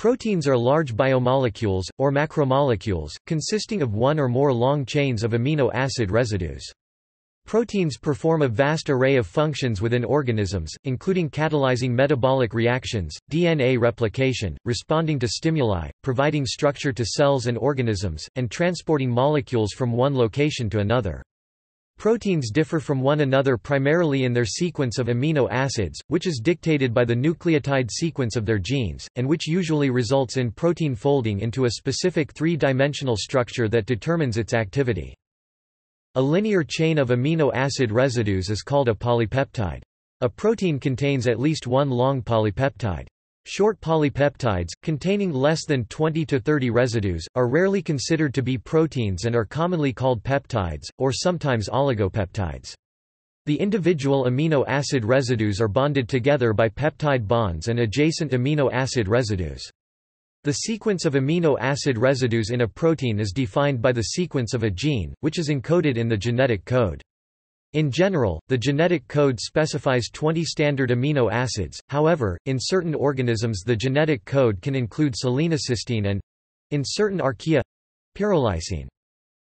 Proteins are large biomolecules, or macromolecules, consisting of one or more long chains of amino acid residues. Proteins perform a vast array of functions within organisms, including catalyzing metabolic reactions, DNA replication, responding to stimuli, providing structure to cells and organisms, and transporting molecules from one location to another. Proteins differ from one another primarily in their sequence of amino acids, which is dictated by the nucleotide sequence of their genes, and which usually results in protein folding into a specific three-dimensional structure that determines its activity. A linear chain of amino acid residues is called a polypeptide. A protein contains at least one long polypeptide. Short polypeptides, containing less than 20 to 30 residues, are rarely considered to be proteins and are commonly called peptides, or sometimes oligopeptides. The individual amino acid residues are bonded together by peptide bonds and adjacent amino acid residues. The sequence of amino acid residues in a protein is defined by the sequence of a gene, which is encoded in the genetic code. In general, the genetic code specifies 20 standard amino acids, however, in certain organisms the genetic code can include selenocysteine and—in certain archaea—pyrrolysine.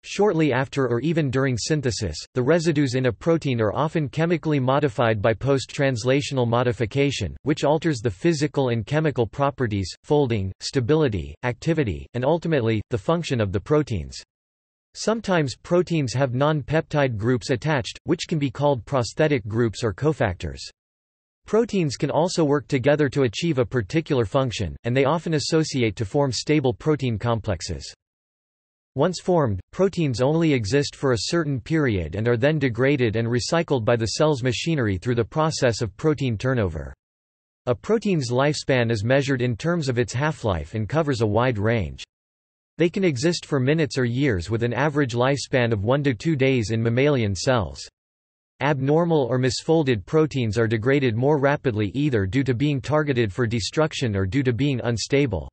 Shortly after or even during synthesis, the residues in a protein are often chemically modified by post-translational modification, which alters the physical and chemical properties, folding, stability, activity, and ultimately, the function of the proteins. Sometimes proteins have non-peptide groups attached, which can be called prosthetic groups or cofactors. Proteins can also work together to achieve a particular function, and they often associate to form stable protein complexes. Once formed, proteins only exist for a certain period and are then degraded and recycled by the cell's machinery through the process of protein turnover. A protein's lifespan is measured in terms of its half-life and covers a wide range. They can exist for minutes or years with an average lifespan of 1 to 2 days in mammalian cells. Abnormal or misfolded proteins are degraded more rapidly either due to being targeted for destruction or due to being unstable.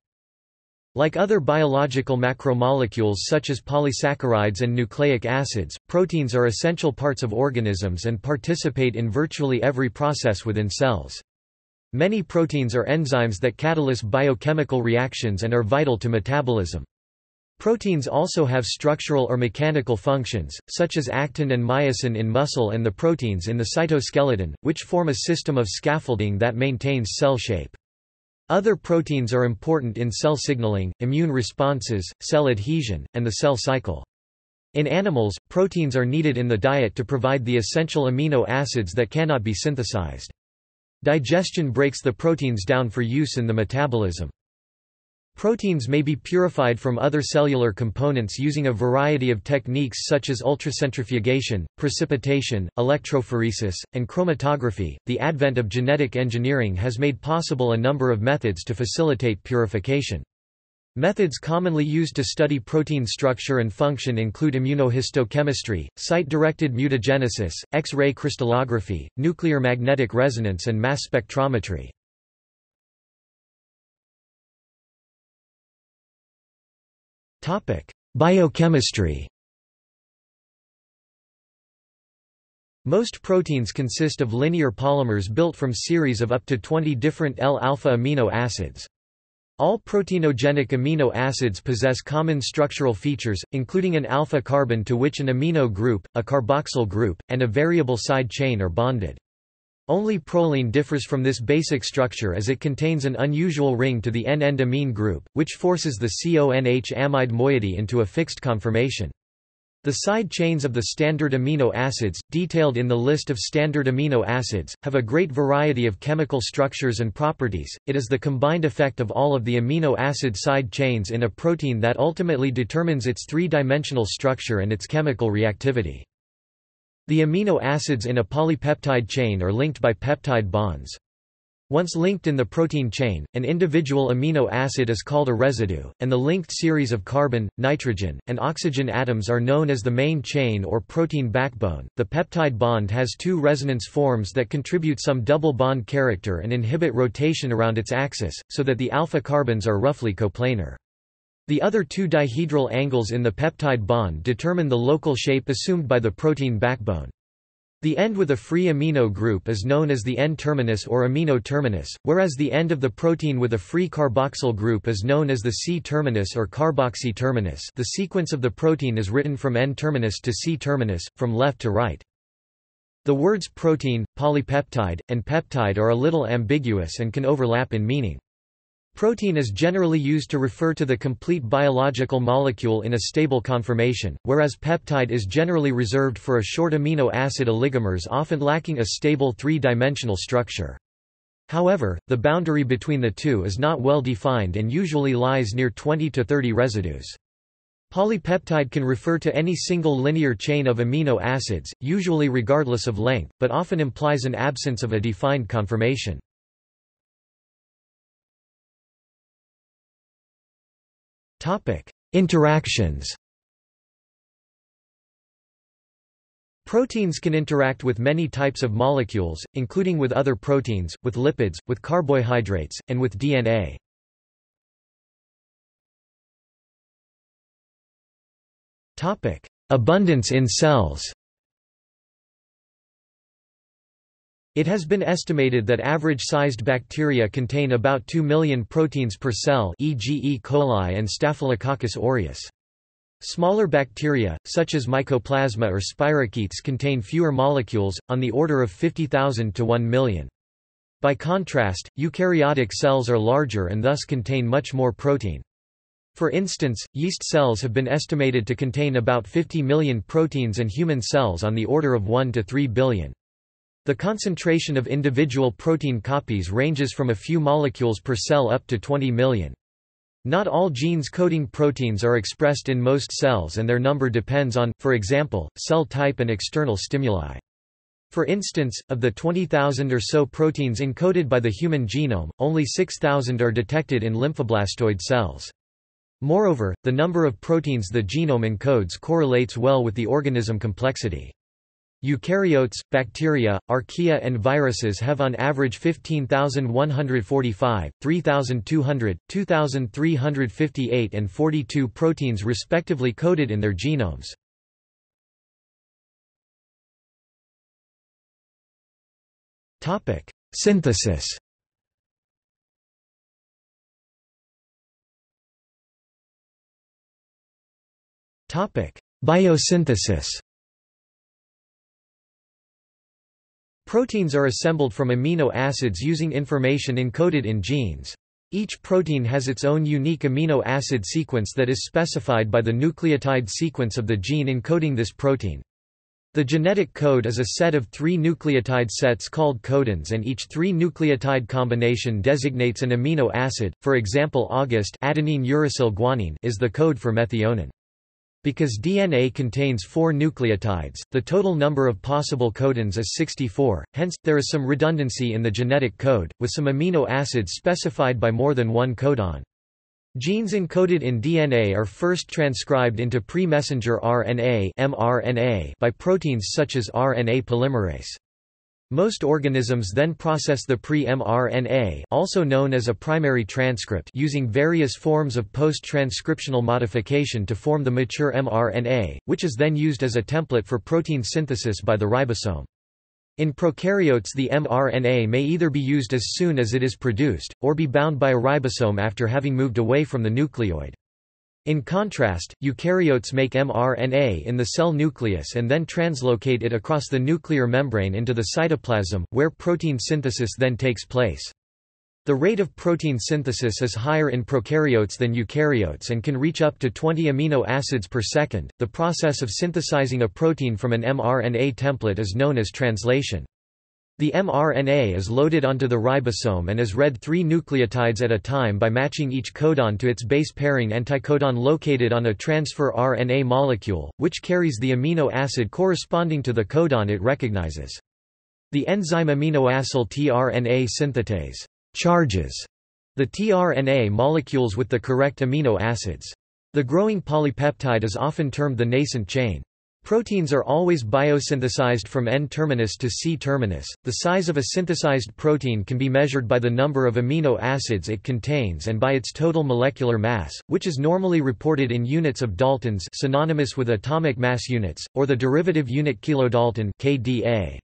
Like other biological macromolecules such as polysaccharides and nucleic acids, proteins are essential parts of organisms and participate in virtually every process within cells. Many proteins are enzymes that catalyze biochemical reactions and are vital to metabolism. Proteins also have structural or mechanical functions, such as actin and myosin in muscle and the proteins in the cytoskeleton, which form a system of scaffolding that maintains cell shape. Other proteins are important in cell signaling, immune responses, cell adhesion, and the cell cycle. In animals, proteins are needed in the diet to provide the essential amino acids that cannot be synthesized. Digestion breaks the proteins down for use in the metabolism. Proteins may be purified from other cellular components using a variety of techniques such as ultracentrifugation, precipitation, electrophoresis, and chromatography. The advent of genetic engineering has made possible a number of methods to facilitate purification. Methods commonly used to study protein structure and function include immunohistochemistry, site-directed mutagenesis, X-ray crystallography, nuclear magnetic resonance and mass spectrometry. Biochemistry Most proteins consist of linear polymers built from series of up to 20 different L-alpha amino acids. All proteinogenic amino acids possess common structural features, including an alpha carbon to which an amino group, a carboxyl group, and a variable side chain are bonded. Only proline differs from this basic structure as it contains an unusual ring to the N-end amine group, which forces the CONH amide moiety into a fixed conformation. The side chains of the standard amino acids, detailed in the list of standard amino acids, have a great variety of chemical structures and properties. It is the combined effect of all of the amino acid side chains in a protein that ultimately determines its three-dimensional structure and its chemical reactivity. The amino acids in a polypeptide chain are linked by peptide bonds. Once linked in the protein chain, an individual amino acid is called a residue, and the linked series of carbon, nitrogen, and oxygen atoms are known as the main chain or protein backbone. The peptide bond has two resonance forms that contribute some double bond character and inhibit rotation around its axis, so that the alpha carbons are roughly coplanar. The other two dihedral angles in the peptide bond determine the local shape assumed by the protein backbone. The end with a free amino group is known as the N-terminus or amino terminus, whereas the end of the protein with a free carboxyl group is known as the C-terminus or carboxy terminus the sequence of the protein is written from N-terminus to C-terminus, from left to right. The words protein, polypeptide, and peptide are a little ambiguous and can overlap in meaning. Protein is generally used to refer to the complete biological molecule in a stable conformation, whereas peptide is generally reserved for a short amino acid oligomers often lacking a stable three-dimensional structure. However, the boundary between the two is not well defined and usually lies near 20 to 30 residues. Polypeptide can refer to any single linear chain of amino acids, usually regardless of length, but often implies an absence of a defined conformation. Topic: Interactions. Proteins can interact with many types of molecules, including with other proteins, with lipids, with carbohydrates, and with DNA. Topic: Abundance in cells. It has been estimated that average-sized bacteria contain about 2 million proteins per cell e.g. E. coli and Staphylococcus aureus. Smaller bacteria, such as Mycoplasma or spirochetes contain fewer molecules, on the order of 50,000 to 1 million. By contrast, eukaryotic cells are larger and thus contain much more protein. For instance, yeast cells have been estimated to contain about 50 million proteins and human cells on the order of 1 to 3 billion. The concentration of individual protein copies ranges from a few molecules per cell up to 20 million. Not all genes coding proteins are expressed in most cells and their number depends on, for example, cell type and external stimuli. For instance, of the 20,000 or so proteins encoded by the human genome, only 6,000 are detected in lymphoblastoid cells. Moreover, the number of proteins the genome encodes correlates well with the organism complexity. Eukaryotes, bacteria, archaea and viruses have on average 15,145, 3,200, 2,358 and 42 proteins respectively coded in their genomes. Synthesis Biosynthesis Proteins are assembled from amino acids using information encoded in genes. Each protein has its own unique amino acid sequence that is specified by the nucleotide sequence of the gene encoding this protein. The genetic code is a set of three nucleotide sets called codons and each three-nucleotide combination designates an amino acid, for example August adenine uracil guanine is the code for methionine. Because DNA contains four nucleotides, the total number of possible codons is 64, hence, there is some redundancy in the genetic code, with some amino acids specified by more than one codon. Genes encoded in DNA are first transcribed into pre-messenger RNA mRNA by proteins such as RNA polymerase. Most organisms then process the pre-mRNA also known as a primary transcript using various forms of post-transcriptional modification to form the mature mRNA, which is then used as a template for protein synthesis by the ribosome. In prokaryotes the mRNA may either be used as soon as it is produced, or be bound by a ribosome after having moved away from the nucleoid. In contrast, eukaryotes make mRNA in the cell nucleus and then translocate it across the nuclear membrane into the cytoplasm, where protein synthesis then takes place. The rate of protein synthesis is higher in prokaryotes than eukaryotes and can reach up to 20 amino acids per second. The process of synthesizing a protein from an mRNA template is known as translation. The mRNA is loaded onto the ribosome and is read three nucleotides at a time by matching each codon to its base pairing anticodon located on a transfer RNA molecule, which carries the amino acid corresponding to the codon it recognizes. The enzyme aminoacyl tRNA synthetase charges the tRNA molecules with the correct amino acids. The growing polypeptide is often termed the nascent chain. Proteins are always biosynthesized from N-terminus to C-terminus. The size of a synthesized protein can be measured by the number of amino acids it contains and by its total molecular mass, which is normally reported in units of daltons synonymous with atomic mass units, or the derivative unit kilodalton kDa.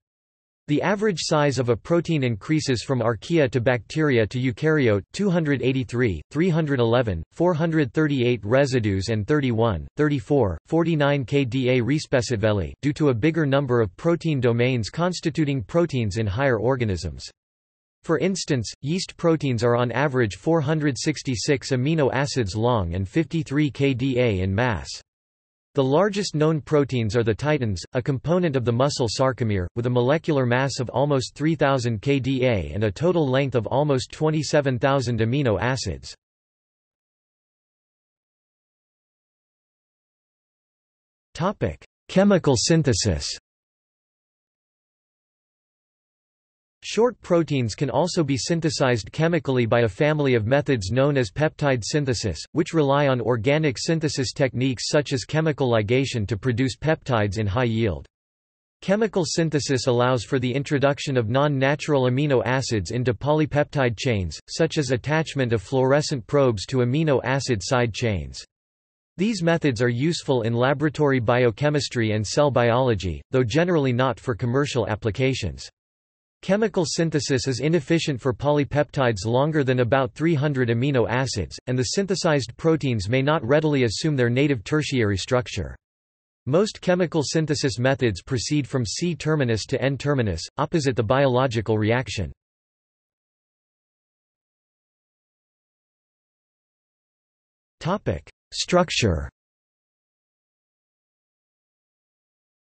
The average size of a protein increases from archaea to bacteria to eukaryote 283, 311, 438 residues and 31, 34, 49 kDa respectively due to a bigger number of protein domains constituting proteins in higher organisms. For instance, yeast proteins are on average 466 amino acids long and 53 kDa in mass. The largest known proteins are the titins, a component of the muscle sarcomere, with a molecular mass of almost 3000 kDa and a total length of almost 27,000 amino acids. Chemical synthesis Short proteins can also be synthesized chemically by a family of methods known as peptide synthesis, which rely on organic synthesis techniques such as chemical ligation to produce peptides in high yield. Chemical synthesis allows for the introduction of non-natural amino acids into polypeptide chains, such as attachment of fluorescent probes to amino acid side chains. These methods are useful in laboratory biochemistry and cell biology, though generally not for commercial applications. Chemical synthesis is inefficient for polypeptides longer than about 300 amino acids, and the synthesized proteins may not readily assume their native tertiary structure. Most chemical synthesis methods proceed from C-terminus to N-terminus, opposite the biological reaction. Structure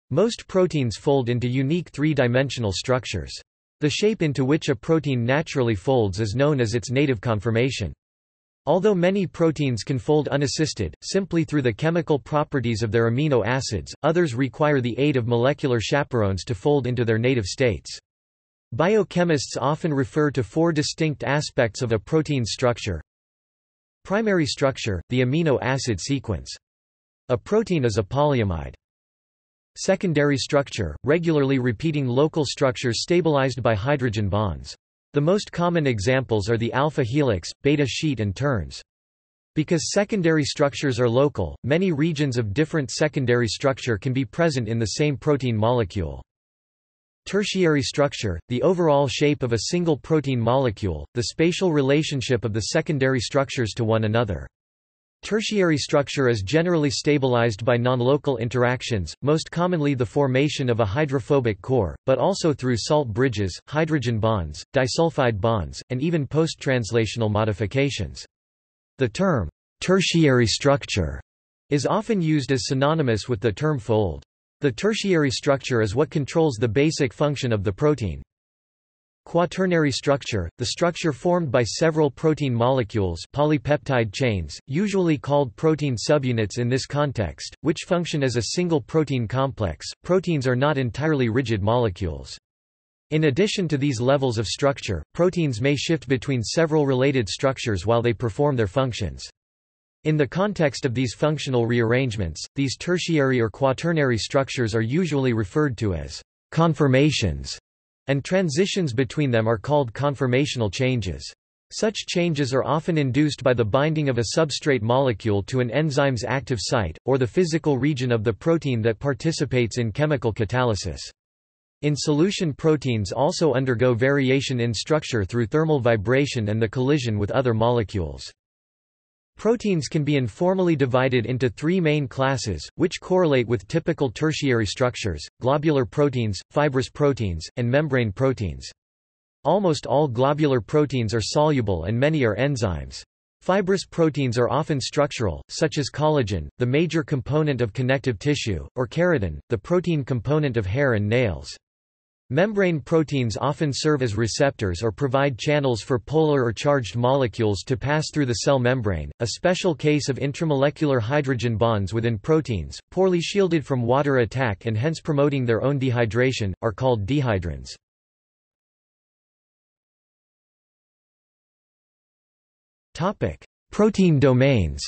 Most proteins fold into unique three-dimensional structures. The shape into which a protein naturally folds is known as its native conformation. Although many proteins can fold unassisted, simply through the chemical properties of their amino acids, others require the aid of molecular chaperones to fold into their native states. Biochemists often refer to four distinct aspects of a protein's structure. Primary structure, the amino acid sequence. A protein is a polyamide. Secondary structure, regularly repeating local structures stabilized by hydrogen bonds. The most common examples are the alpha helix, beta sheet and turns. Because secondary structures are local, many regions of different secondary structure can be present in the same protein molecule. Tertiary structure, the overall shape of a single protein molecule, the spatial relationship of the secondary structures to one another. Tertiary structure is generally stabilized by non-local interactions, most commonly the formation of a hydrophobic core, but also through salt bridges, hydrogen bonds, disulfide bonds, and even post-translational modifications. The term, tertiary structure, is often used as synonymous with the term fold. The tertiary structure is what controls the basic function of the protein. Quaternary structure, the structure formed by several protein molecules polypeptide chains, usually called protein subunits in this context, which function as a single protein complex. Proteins are not entirely rigid molecules. In addition to these levels of structure, proteins may shift between several related structures while they perform their functions. In the context of these functional rearrangements, these tertiary or quaternary structures are usually referred to as conformations and transitions between them are called conformational changes. Such changes are often induced by the binding of a substrate molecule to an enzyme's active site, or the physical region of the protein that participates in chemical catalysis. In solution proteins also undergo variation in structure through thermal vibration and the collision with other molecules. Proteins can be informally divided into three main classes, which correlate with typical tertiary structures, globular proteins, fibrous proteins, and membrane proteins. Almost all globular proteins are soluble and many are enzymes. Fibrous proteins are often structural, such as collagen, the major component of connective tissue, or keratin, the protein component of hair and nails. Membrane proteins often serve as receptors or provide channels for polar or charged molecules to pass through the cell membrane, a special case of intramolecular hydrogen bonds within proteins, poorly shielded from water attack and hence promoting their own dehydration, are called dehydrins. Protein domains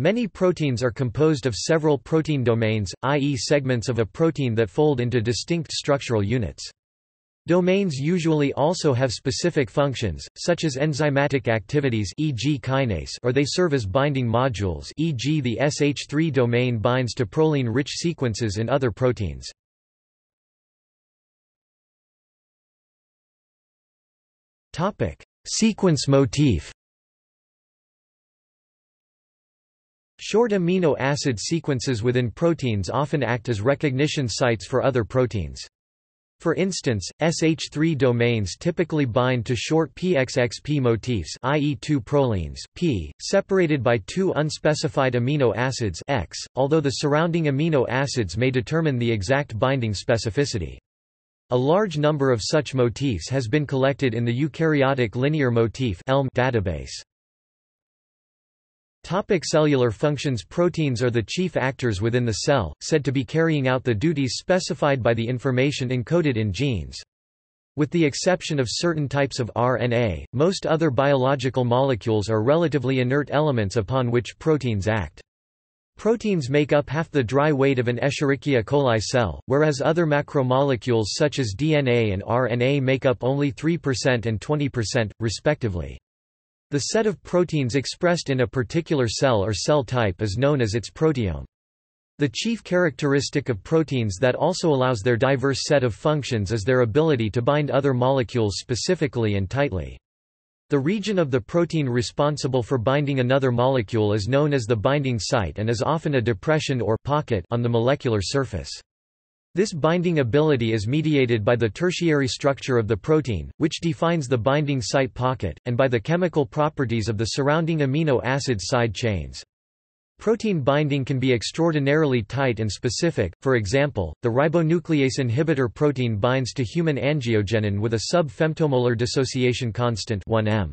Many proteins are composed of several protein domains, i.e. segments of a protein that fold into distinct structural units. Domains usually also have specific functions, such as enzymatic activities e.g. kinase or they serve as binding modules e.g. the SH3 domain binds to proline-rich sequences in other proteins. Sequence motif Short amino acid sequences within proteins often act as recognition sites for other proteins. For instance, SH3 domains typically bind to short PXXP motifs i.e. two prolines, P, separated by two unspecified amino acids X, although the surrounding amino acids may determine the exact binding specificity. A large number of such motifs has been collected in the Eukaryotic Linear Motif database. Topic cellular functions Proteins are the chief actors within the cell, said to be carrying out the duties specified by the information encoded in genes. With the exception of certain types of RNA, most other biological molecules are relatively inert elements upon which proteins act. Proteins make up half the dry weight of an Escherichia coli cell, whereas other macromolecules such as DNA and RNA make up only 3% and 20%, respectively. The set of proteins expressed in a particular cell or cell type is known as its proteome. The chief characteristic of proteins that also allows their diverse set of functions is their ability to bind other molecules specifically and tightly. The region of the protein responsible for binding another molecule is known as the binding site and is often a depression or pocket on the molecular surface. This binding ability is mediated by the tertiary structure of the protein, which defines the binding site pocket, and by the chemical properties of the surrounding amino acid side chains. Protein binding can be extraordinarily tight and specific, for example, the ribonuclease inhibitor protein binds to human angiogenin with a sub-femtomolar dissociation constant 1m.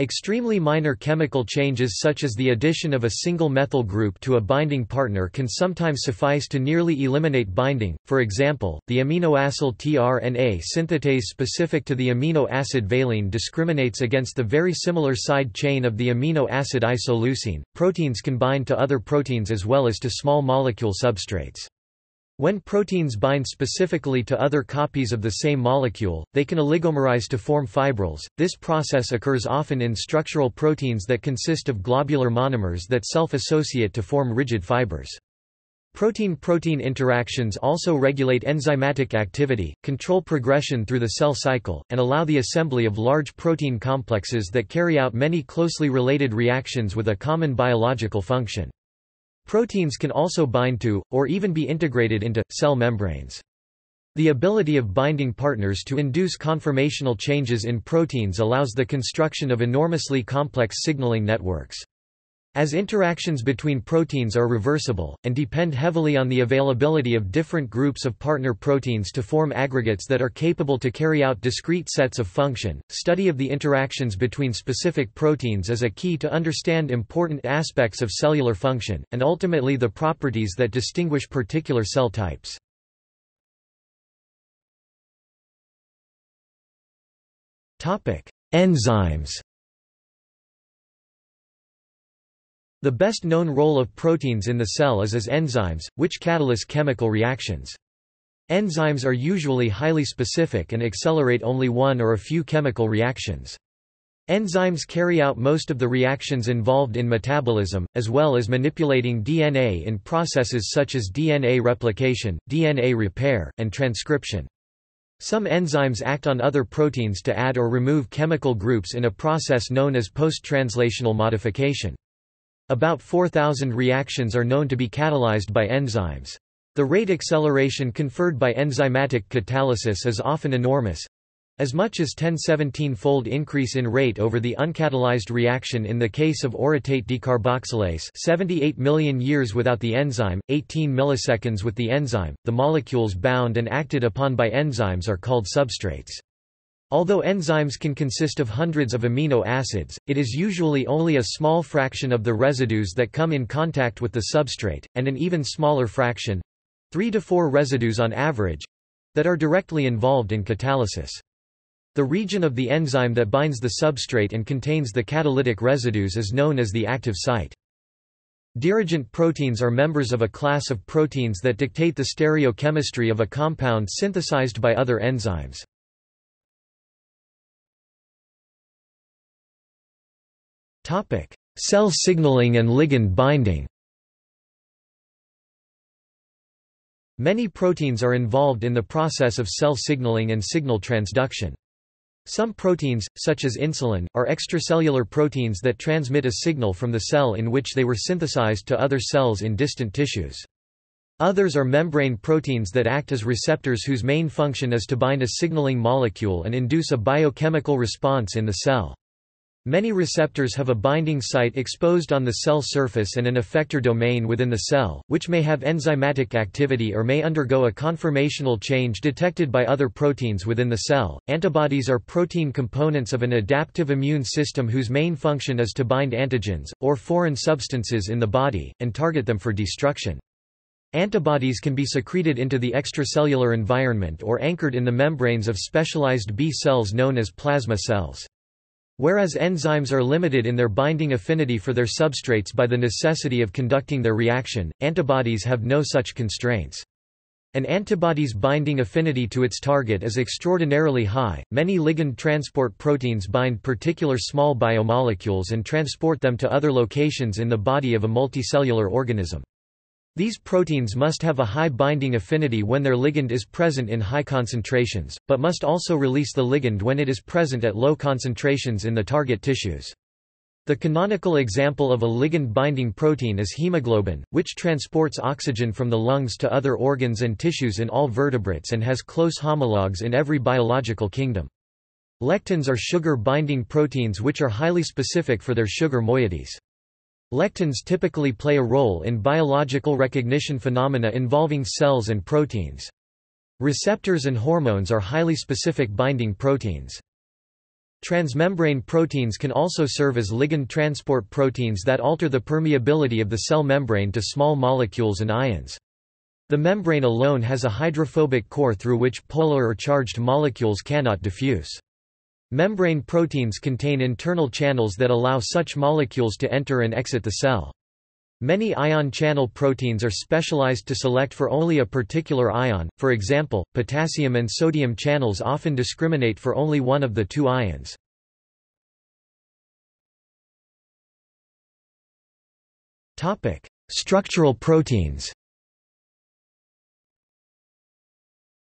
Extremely minor chemical changes such as the addition of a single methyl group to a binding partner can sometimes suffice to nearly eliminate binding, for example, the aminoacyl tRNA synthetase specific to the amino acid valine discriminates against the very similar side chain of the amino acid isoleucine. Proteins can bind to other proteins as well as to small molecule substrates. When proteins bind specifically to other copies of the same molecule, they can oligomerize to form fibrils. This process occurs often in structural proteins that consist of globular monomers that self-associate to form rigid fibers. Protein-protein interactions also regulate enzymatic activity, control progression through the cell cycle, and allow the assembly of large protein complexes that carry out many closely related reactions with a common biological function. Proteins can also bind to, or even be integrated into, cell membranes. The ability of binding partners to induce conformational changes in proteins allows the construction of enormously complex signaling networks. As interactions between proteins are reversible, and depend heavily on the availability of different groups of partner proteins to form aggregates that are capable to carry out discrete sets of function, study of the interactions between specific proteins is a key to understand important aspects of cellular function, and ultimately the properties that distinguish particular cell types. Enzymes The best known role of proteins in the cell is as enzymes, which catalyze chemical reactions. Enzymes are usually highly specific and accelerate only one or a few chemical reactions. Enzymes carry out most of the reactions involved in metabolism, as well as manipulating DNA in processes such as DNA replication, DNA repair, and transcription. Some enzymes act on other proteins to add or remove chemical groups in a process known as post-translational modification. About 4,000 reactions are known to be catalyzed by enzymes. The rate acceleration conferred by enzymatic catalysis is often enormous, as much as 10-17-fold increase in rate over the uncatalyzed reaction in the case of orotate decarboxylase 78 million years without the enzyme, 18 milliseconds with the enzyme. The molecules bound and acted upon by enzymes are called substrates. Although enzymes can consist of hundreds of amino acids, it is usually only a small fraction of the residues that come in contact with the substrate, and an even smaller fraction—three to four residues on average—that are directly involved in catalysis. The region of the enzyme that binds the substrate and contains the catalytic residues is known as the active site. Dirigent proteins are members of a class of proteins that dictate the stereochemistry of a compound synthesized by other enzymes. Cell signaling and ligand binding Many proteins are involved in the process of cell signaling and signal transduction. Some proteins, such as insulin, are extracellular proteins that transmit a signal from the cell in which they were synthesized to other cells in distant tissues. Others are membrane proteins that act as receptors whose main function is to bind a signaling molecule and induce a biochemical response in the cell. Many receptors have a binding site exposed on the cell surface and an effector domain within the cell, which may have enzymatic activity or may undergo a conformational change detected by other proteins within the cell. Antibodies are protein components of an adaptive immune system whose main function is to bind antigens, or foreign substances in the body, and target them for destruction. Antibodies can be secreted into the extracellular environment or anchored in the membranes of specialized B cells known as plasma cells. Whereas enzymes are limited in their binding affinity for their substrates by the necessity of conducting their reaction, antibodies have no such constraints. An antibody's binding affinity to its target is extraordinarily high. Many ligand transport proteins bind particular small biomolecules and transport them to other locations in the body of a multicellular organism. These proteins must have a high binding affinity when their ligand is present in high concentrations, but must also release the ligand when it is present at low concentrations in the target tissues. The canonical example of a ligand-binding protein is hemoglobin, which transports oxygen from the lungs to other organs and tissues in all vertebrates and has close homologs in every biological kingdom. Lectins are sugar-binding proteins which are highly specific for their sugar moieties. Lectins typically play a role in biological recognition phenomena involving cells and proteins. Receptors and hormones are highly specific binding proteins. Transmembrane proteins can also serve as ligand transport proteins that alter the permeability of the cell membrane to small molecules and ions. The membrane alone has a hydrophobic core through which polar or charged molecules cannot diffuse. Membrane proteins contain internal channels that allow such molecules to enter and exit the cell. Many ion channel proteins are specialized to select for only a particular ion, for example, potassium and sodium channels often discriminate for only one of the two ions. Structural proteins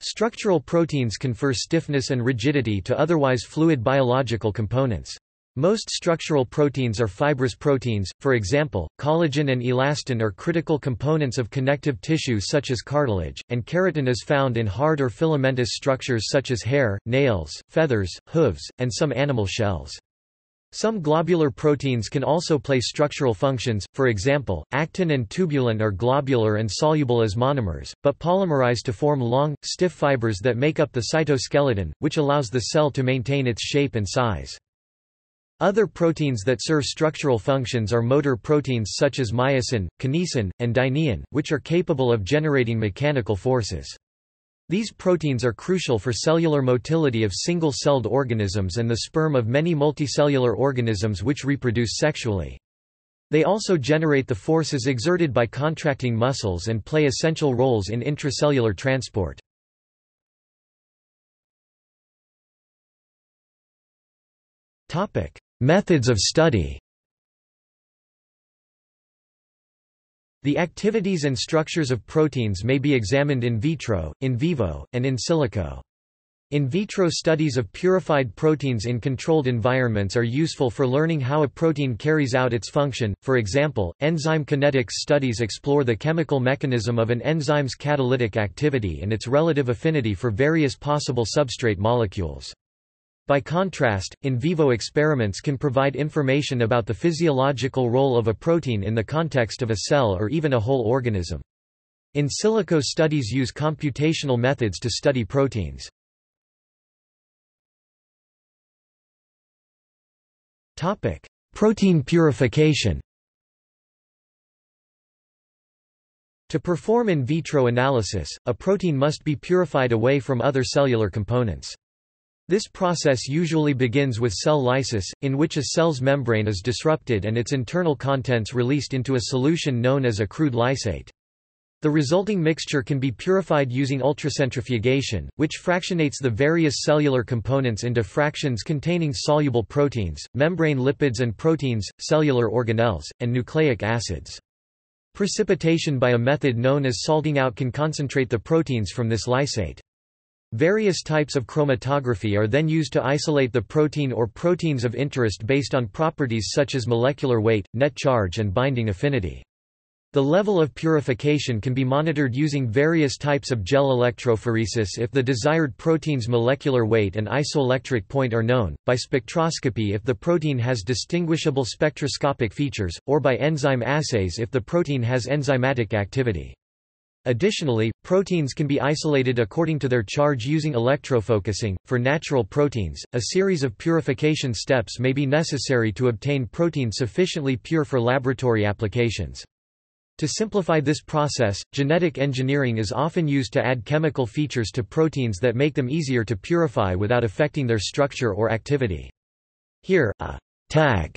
Structural proteins confer stiffness and rigidity to otherwise fluid biological components. Most structural proteins are fibrous proteins, for example, collagen and elastin are critical components of connective tissue such as cartilage, and keratin is found in hard or filamentous structures such as hair, nails, feathers, hooves, and some animal shells. Some globular proteins can also play structural functions, for example, actin and tubulin are globular and soluble as monomers, but polymerize to form long, stiff fibers that make up the cytoskeleton, which allows the cell to maintain its shape and size. Other proteins that serve structural functions are motor proteins such as myosin, kinesin, and dynein, which are capable of generating mechanical forces. These proteins are crucial for cellular motility of single-celled organisms and the sperm of many multicellular organisms which reproduce sexually. They also generate the forces exerted by contracting muscles and play essential roles in intracellular transport. Methods of study The activities and structures of proteins may be examined in vitro, in vivo, and in silico. In vitro studies of purified proteins in controlled environments are useful for learning how a protein carries out its function, for example, enzyme kinetics studies explore the chemical mechanism of an enzyme's catalytic activity and its relative affinity for various possible substrate molecules. By contrast, in vivo experiments can provide information about the physiological role of a protein in the context of a cell or even a whole organism. In silico studies use computational methods to study proteins. Topic: Protein purification To perform in vitro analysis, a protein must be purified away from other cellular components. This process usually begins with cell lysis, in which a cell's membrane is disrupted and its internal contents released into a solution known as a crude lysate. The resulting mixture can be purified using ultracentrifugation, which fractionates the various cellular components into fractions containing soluble proteins, membrane lipids and proteins, cellular organelles, and nucleic acids. Precipitation by a method known as salting out can concentrate the proteins from this lysate. Various types of chromatography are then used to isolate the protein or proteins of interest based on properties such as molecular weight, net charge and binding affinity. The level of purification can be monitored using various types of gel electrophoresis if the desired protein's molecular weight and isoelectric point are known, by spectroscopy if the protein has distinguishable spectroscopic features, or by enzyme assays if the protein has enzymatic activity. Additionally, proteins can be isolated according to their charge using electrofocusing. For natural proteins, a series of purification steps may be necessary to obtain protein sufficiently pure for laboratory applications. To simplify this process, genetic engineering is often used to add chemical features to proteins that make them easier to purify without affecting their structure or activity. Here, a tag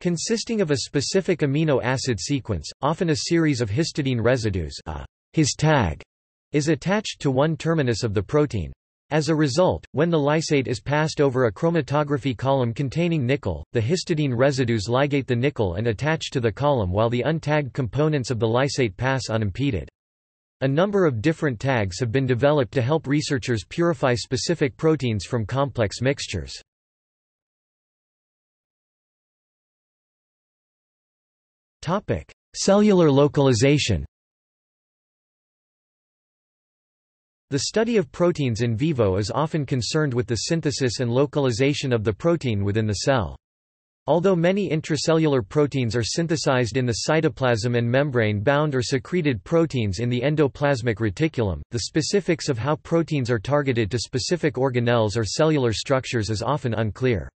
consisting of a specific amino acid sequence, often a series of histidine residues a his tag is attached to one terminus of the protein. As a result, when the lysate is passed over a chromatography column containing nickel, the histidine residues ligate the nickel and attach to the column while the untagged components of the lysate pass unimpeded. A number of different tags have been developed to help researchers purify specific proteins from complex mixtures. Cellular localization The study of proteins in vivo is often concerned with the synthesis and localization of the protein within the cell. Although many intracellular proteins are synthesized in the cytoplasm and membrane-bound or secreted proteins in the endoplasmic reticulum, the specifics of how proteins are targeted to specific organelles or cellular structures is often unclear.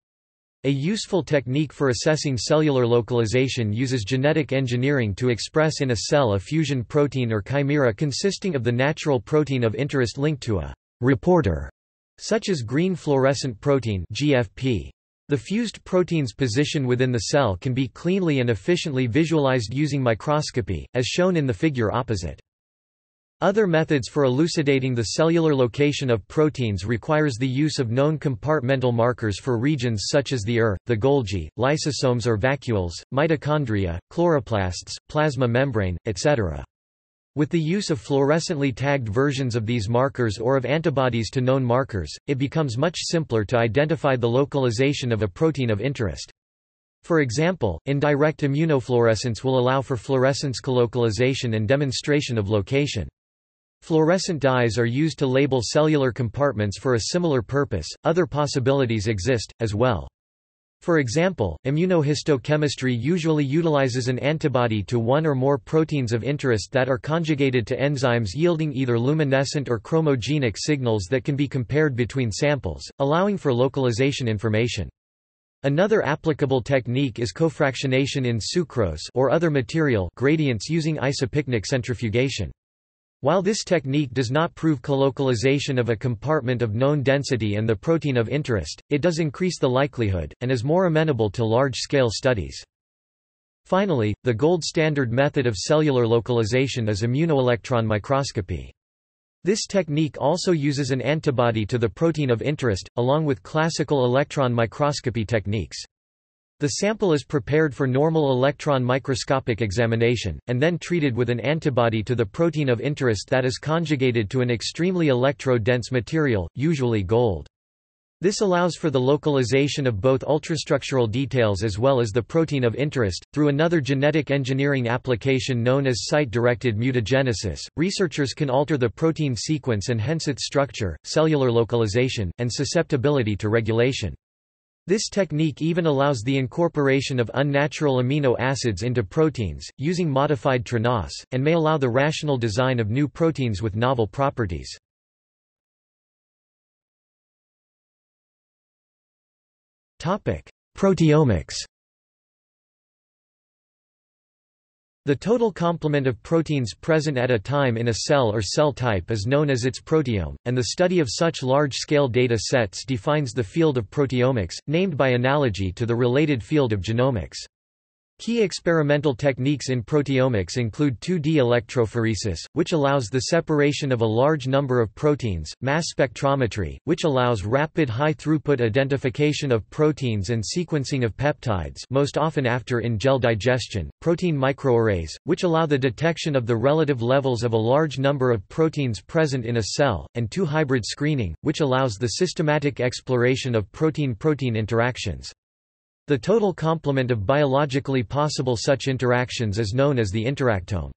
A useful technique for assessing cellular localization uses genetic engineering to express in a cell a fusion protein or chimera consisting of the natural protein of interest linked to a reporter, such as green fluorescent protein GFP. The fused protein's position within the cell can be cleanly and efficiently visualized using microscopy, as shown in the figure opposite. Other methods for elucidating the cellular location of proteins requires the use of known compartmental markers for regions such as the ER, the Golgi, lysosomes or vacuoles, mitochondria, chloroplasts, plasma membrane, etc. With the use of fluorescently tagged versions of these markers or of antibodies to known markers, it becomes much simpler to identify the localization of a protein of interest. For example, indirect immunofluorescence will allow for fluorescence colocalization and demonstration of location. Fluorescent dyes are used to label cellular compartments for a similar purpose. Other possibilities exist, as well. For example, immunohistochemistry usually utilizes an antibody to one or more proteins of interest that are conjugated to enzymes yielding either luminescent or chromogenic signals that can be compared between samples, allowing for localization information. Another applicable technique is cofractionation in sucrose or other material gradients using isopycnic centrifugation. While this technique does not prove colocalization of a compartment of known density and the protein of interest, it does increase the likelihood, and is more amenable to large-scale studies. Finally, the gold standard method of cellular localization is immunoelectron microscopy. This technique also uses an antibody to the protein of interest, along with classical electron microscopy techniques. The sample is prepared for normal electron microscopic examination, and then treated with an antibody to the protein of interest that is conjugated to an extremely electron-dense material, usually gold. This allows for the localization of both ultrastructural details as well as the protein of interest. Through another genetic engineering application known as site-directed mutagenesis, researchers can alter the protein sequence and hence its structure, cellular localization, and susceptibility to regulation. This technique even allows the incorporation of unnatural amino acids into proteins, using modified tRNAs, and may allow the rational design of new proteins with novel properties. Proteomics The total complement of proteins present at a time in a cell or cell type is known as its proteome, and the study of such large-scale data sets defines the field of proteomics, named by analogy to the related field of genomics. Key experimental techniques in proteomics include 2D electrophoresis, which allows the separation of a large number of proteins, mass spectrometry, which allows rapid high-throughput identification of proteins and sequencing of peptides most often after in-gel digestion, protein microarrays, which allow the detection of the relative levels of a large number of proteins present in a cell, and 2-hybrid screening, which allows the systematic exploration of protein-protein interactions. The total complement of biologically possible such interactions is known as the interactome.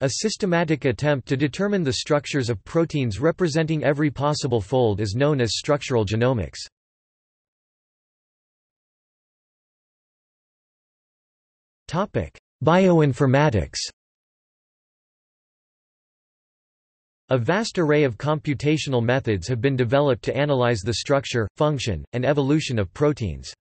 A systematic attempt to determine the structures of proteins representing every possible fold is known as structural genomics. Bioinformatics A vast array of computational methods have been developed to analyze the structure, function, and evolution of proteins.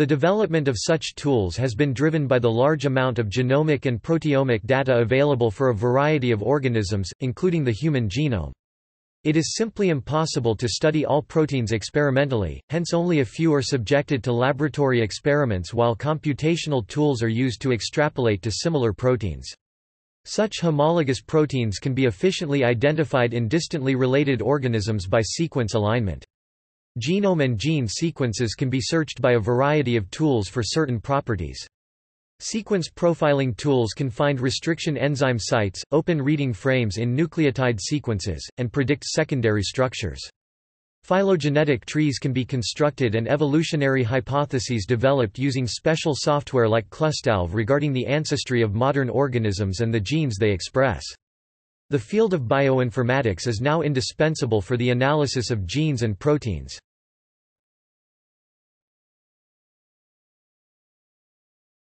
The development of such tools has been driven by the large amount of genomic and proteomic data available for a variety of organisms, including the human genome. It is simply impossible to study all proteins experimentally, hence only a few are subjected to laboratory experiments while computational tools are used to extrapolate to similar proteins. Such homologous proteins can be efficiently identified in distantly related organisms by sequence alignment. Genome and gene sequences can be searched by a variety of tools for certain properties. Sequence profiling tools can find restriction enzyme sites, open reading frames in nucleotide sequences, and predict secondary structures. Phylogenetic trees can be constructed and evolutionary hypotheses developed using special software like Clustalv regarding the ancestry of modern organisms and the genes they express. The field of bioinformatics is now indispensable for the analysis of genes and proteins.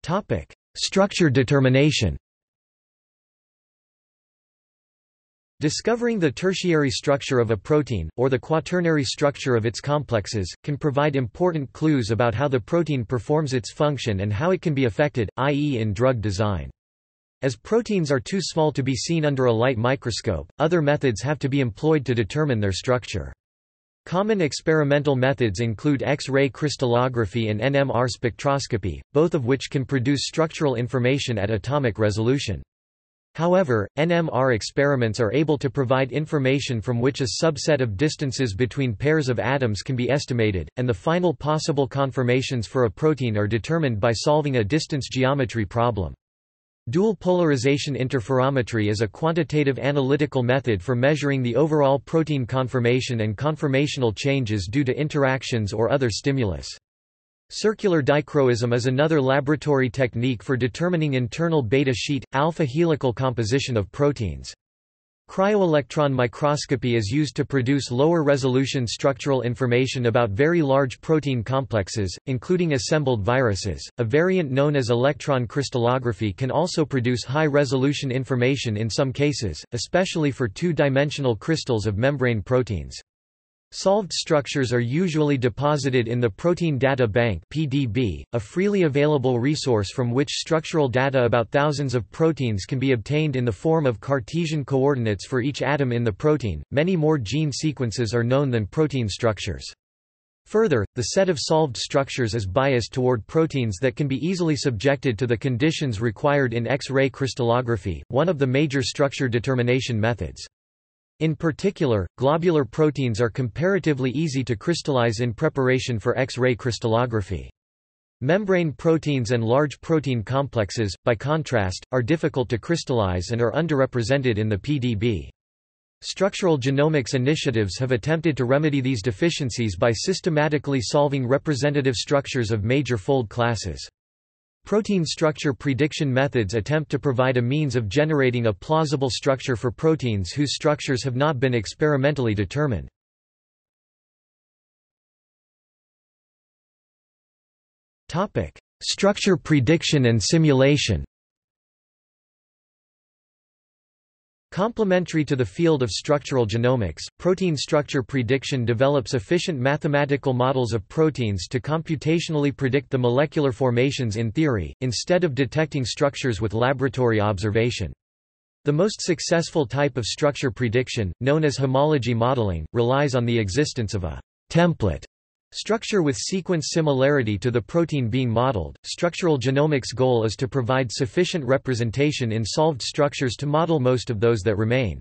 Topic: Structure determination Discovering the tertiary structure of a protein, or the quaternary structure of its complexes, can provide important clues about how the protein performs its function and how it can be affected, i.e. in drug design. As proteins are too small to be seen under a light microscope, other methods have to be employed to determine their structure. Common experimental methods include X-ray crystallography and NMR spectroscopy, both of which can produce structural information at atomic resolution. However, NMR experiments are able to provide information from which a subset of distances between pairs of atoms can be estimated, and the final possible conformations for a protein are determined by solving a distance geometry problem. Dual polarization interferometry is a quantitative analytical method for measuring the overall protein conformation and conformational changes due to interactions or other stimulus. Circular dichroism is another laboratory technique for determining internal beta sheet, alpha helical composition of proteins. Cryo-electron microscopy is used to produce lower-resolution structural information about very large protein complexes, including assembled viruses. A variant known as electron crystallography can also produce high-resolution information in some cases, especially for two-dimensional crystals of membrane proteins. Solved structures are usually deposited in the Protein Data Bank (PDB), a freely available resource from which structural data about thousands of proteins can be obtained in the form of Cartesian coordinates for each atom in the protein. Many more gene sequences are known than protein structures. Further, the set of solved structures is biased toward proteins that can be easily subjected to the conditions required in X-ray crystallography, one of the major structure determination methods. In particular, globular proteins are comparatively easy to crystallize in preparation for X-ray crystallography. Membrane proteins and large protein complexes, by contrast, are difficult to crystallize and are underrepresented in the PDB. Structural genomics initiatives have attempted to remedy these deficiencies by systematically solving representative structures of major fold classes. Protein structure prediction methods attempt to provide a means of generating a plausible structure for proteins whose structures have not been experimentally determined. Structure prediction and simulation Complementary to the field of structural genomics, protein structure prediction develops efficient mathematical models of proteins to computationally predict the molecular formations in theory, instead of detecting structures with laboratory observation. The most successful type of structure prediction, known as homology modeling, relies on the existence of a template Structure with sequence similarity to the protein being modeled. Structural genomics' goal is to provide sufficient representation in solved structures to model most of those that remain.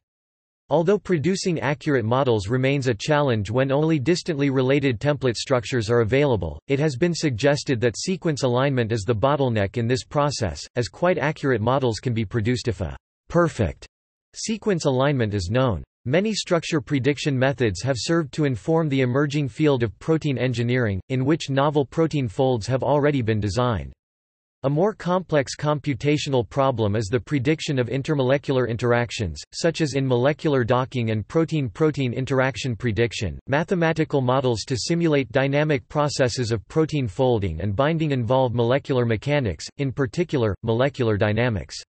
Although producing accurate models remains a challenge when only distantly related template structures are available, it has been suggested that sequence alignment is the bottleneck in this process, as quite accurate models can be produced if a perfect sequence alignment is known. Many structure prediction methods have served to inform the emerging field of protein engineering, in which novel protein folds have already been designed. A more complex computational problem is the prediction of intermolecular interactions, such as in molecular docking and protein-protein interaction prediction. Mathematical models to simulate dynamic processes of protein folding and binding involve molecular mechanics, in particular, molecular dynamics.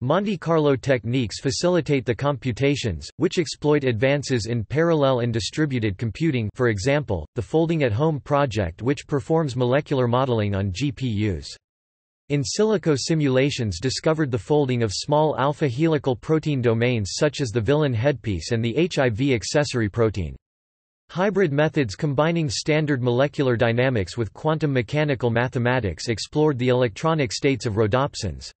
Monte Carlo techniques facilitate the computations, which exploit advances in parallel and distributed computing for example, the Folding at Home project which performs molecular modeling on GPUs. In silico simulations discovered the folding of small alpha helical protein domains such as the villin headpiece and the HIV accessory protein. Hybrid methods combining standard molecular dynamics with quantum mechanical mathematics explored the electronic states of rhodopsins.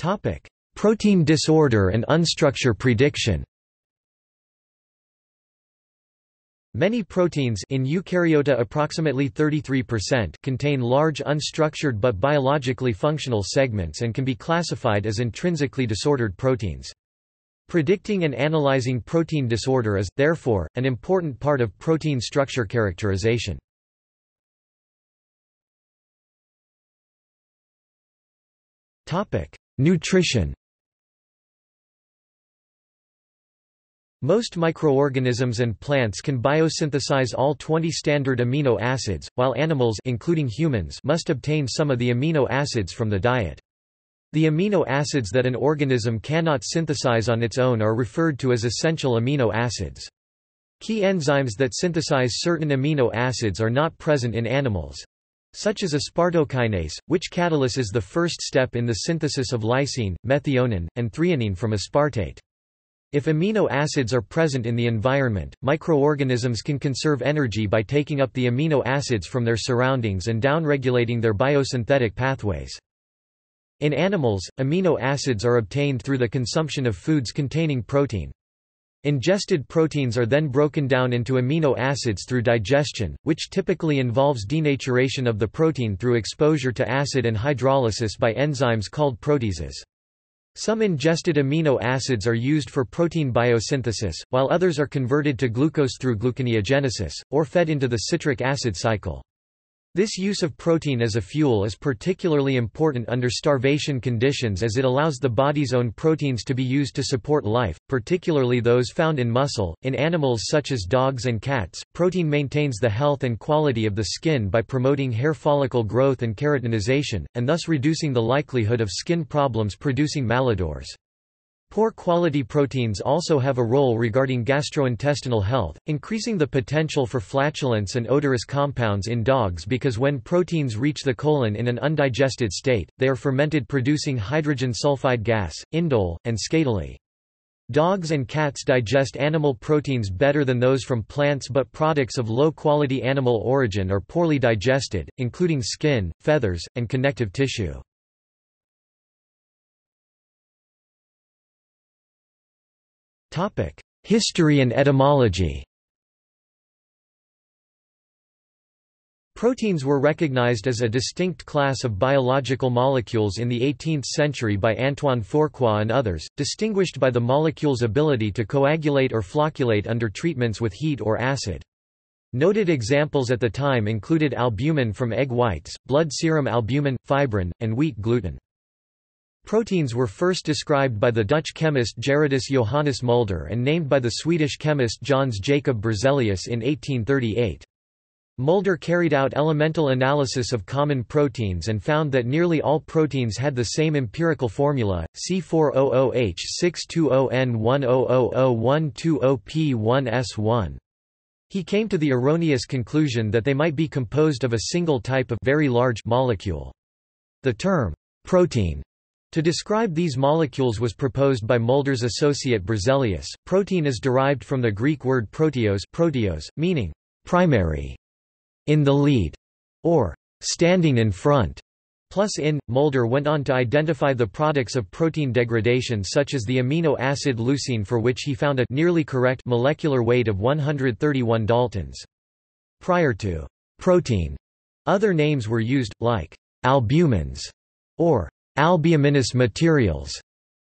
Topic: Protein disorder and unstructure prediction. Many proteins in eukaryota approximately 33% contain large unstructured but biologically functional segments and can be classified as intrinsically disordered proteins. Predicting and analyzing protein disorder is, therefore, an important part of protein structure characterization. Nutrition Most microorganisms and plants can biosynthesize all 20 standard amino acids, while animals including humans must obtain some of the amino acids from the diet. The amino acids that an organism cannot synthesize on its own are referred to as essential amino acids. Key enzymes that synthesize certain amino acids are not present in animals such as aspartokinase, which catalyses the first step in the synthesis of lysine, methionine, and threonine from aspartate. If amino acids are present in the environment, microorganisms can conserve energy by taking up the amino acids from their surroundings and downregulating their biosynthetic pathways. In animals, amino acids are obtained through the consumption of foods containing protein. Ingested proteins are then broken down into amino acids through digestion, which typically involves denaturation of the protein through exposure to acid and hydrolysis by enzymes called proteases. Some ingested amino acids are used for protein biosynthesis, while others are converted to glucose through gluconeogenesis, or fed into the citric acid cycle. This use of protein as a fuel is particularly important under starvation conditions as it allows the body's own proteins to be used to support life, particularly those found in muscle. In animals such as dogs and cats, protein maintains the health and quality of the skin by promoting hair follicle growth and keratinization, and thus reducing the likelihood of skin problems producing malodors. Poor quality proteins also have a role regarding gastrointestinal health, increasing the potential for flatulence and odorous compounds in dogs because when proteins reach the colon in an undigested state, they are fermented producing hydrogen sulfide gas, indole, and skatole. Dogs and cats digest animal proteins better than those from plants but products of low-quality animal origin are poorly digested, including skin, feathers, and connective tissue. History and etymology Proteins were recognized as a distinct class of biological molecules in the 18th century by Antoine Fourcroy and others, distinguished by the molecule's ability to coagulate or flocculate under treatments with heat or acid. Noted examples at the time included albumin from egg whites, blood serum albumin, fibrin, and wheat gluten. Proteins were first described by the Dutch chemist Gerardus Johannes Mulder and named by the Swedish chemist Jöns Jacob Berzelius in 1838. Mulder carried out elemental analysis of common proteins and found that nearly all proteins had the same empirical formula, C400H620N100012O P1S1. He came to the erroneous conclusion that they might be composed of a single type of very large molecule. The term, protein, to describe these molecules was proposed by Mulder's associate Berzelius. Protein is derived from the Greek word proteos, proteos meaning primary, in the lead, or standing in front. Plus in, Mulder went on to identify the products of protein degradation such as the amino acid leucine for which he found a nearly correct molecular weight of 131 daltons. Prior to protein, other names were used, like albumins or albuminous materials.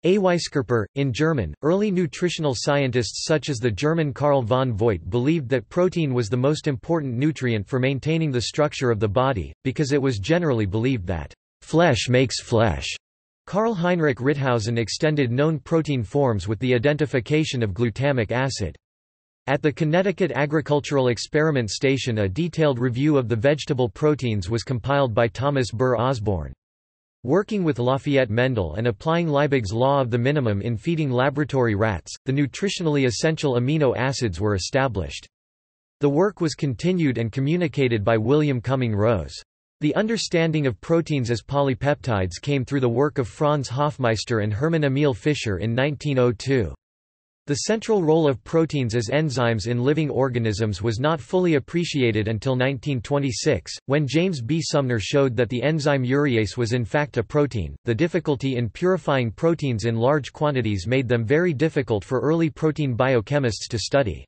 Eiweißkörper, in German, early nutritional scientists such as the German Carl von Voit believed that protein was the most important nutrient for maintaining the structure of the body, because it was generally believed that flesh makes flesh. Karl Heinrich Ritthausen extended known protein forms with the identification of glutamic acid. At the Connecticut Agricultural Experiment Station a detailed review of the vegetable proteins was compiled by Thomas Burr Osborne. Working with Lafayette Mendel and applying Liebig's law of the minimum in feeding laboratory rats, the nutritionally essential amino acids were established. The work was continued and communicated by William Cumming Rose. The understanding of proteins as polypeptides came through the work of Franz Hofmeister and Hermann Emil Fischer in 1902. The central role of proteins as enzymes in living organisms was not fully appreciated until 1926, when James B. Sumner showed that the enzyme urease was in fact a protein. The difficulty in purifying proteins in large quantities made them very difficult for early protein biochemists to study.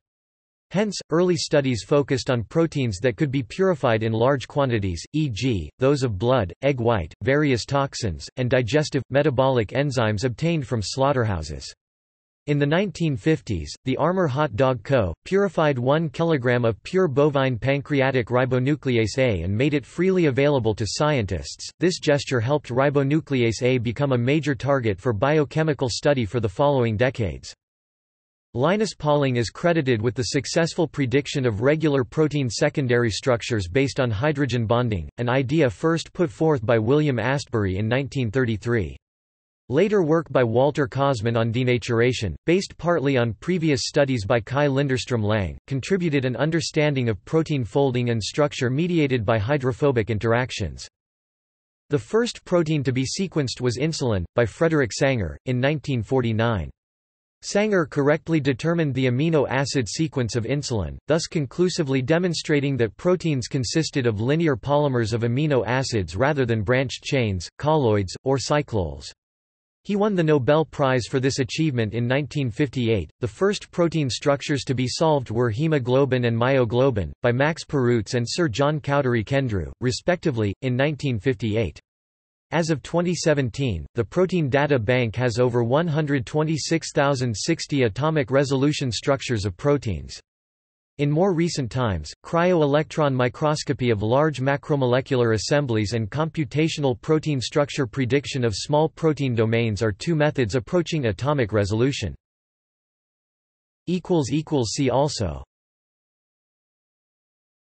Hence, early studies focused on proteins that could be purified in large quantities, e.g., those of blood, egg white, various toxins, and digestive, metabolic enzymes obtained from slaughterhouses. In the 1950s, the Armour Hot Dog Co. purified 1 kg of pure bovine pancreatic ribonuclease A and made it freely available to scientists. This gesture helped ribonuclease A become a major target for biochemical study for the following decades. Linus Pauling is credited with the successful prediction of regular protein secondary structures based on hydrogen bonding, an idea first put forth by William Astbury in 1933. Later work by Walter Kauzmann on denaturation, based partly on previous studies by Kaj Linderstrom Lang, contributed an understanding of protein folding and structure mediated by hydrophobic interactions. The first protein to be sequenced was insulin, by Frederick Sanger, in 1949. Sanger correctly determined the amino acid sequence of insulin, thus conclusively demonstrating that proteins consisted of linear polymers of amino acids rather than branched chains, colloids, or cyclols. He won the Nobel Prize for this achievement in 1958. The first protein structures to be solved were hemoglobin and myoglobin, by Max Perutz and Sir John Cowdery Kendrew, respectively, in 1958. As of 2017, the Protein Data Bank has over 126,060 atomic resolution structures of proteins. In more recent times, cryo-electron microscopy of large macromolecular assemblies and computational protein structure prediction of small protein domains are two methods approaching atomic resolution. See also